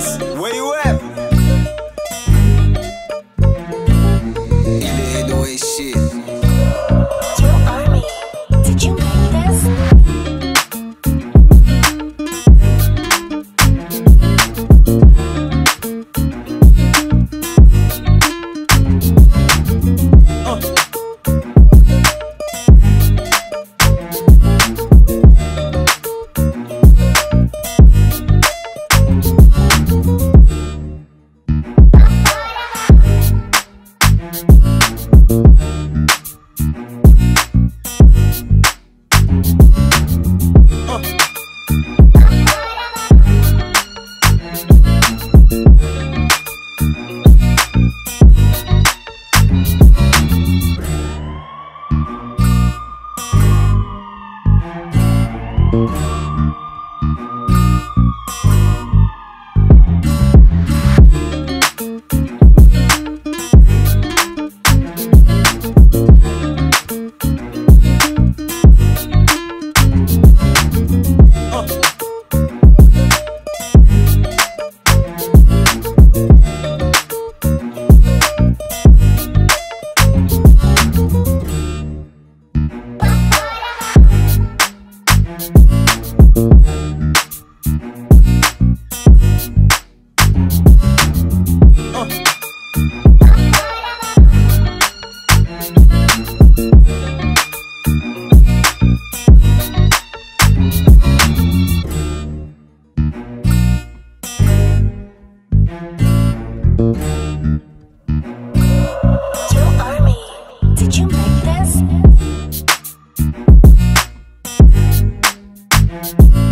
Texas. Música this?